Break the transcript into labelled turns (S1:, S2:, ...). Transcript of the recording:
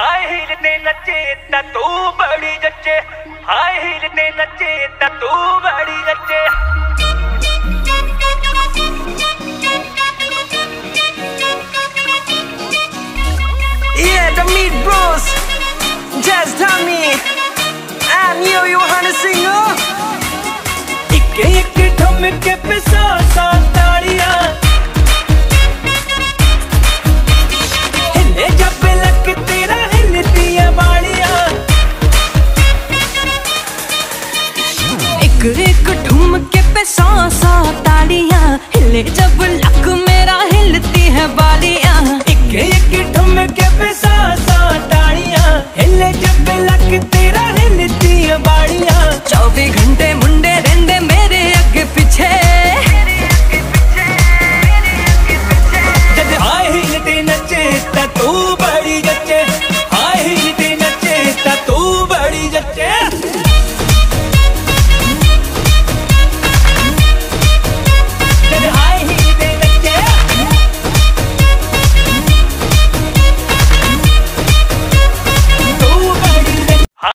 S1: आहिर ने नचे त तू बड़ी जचे आहिर ने नचे त तू बड़ी जचे
S2: Yeah, the Meet Bros, Jaz Dhami, and you, Yo Honey Singh.
S1: Ikke ikke tomme kæppe så så.
S3: एक एक ठुमके पे सौ सौ तालियाँ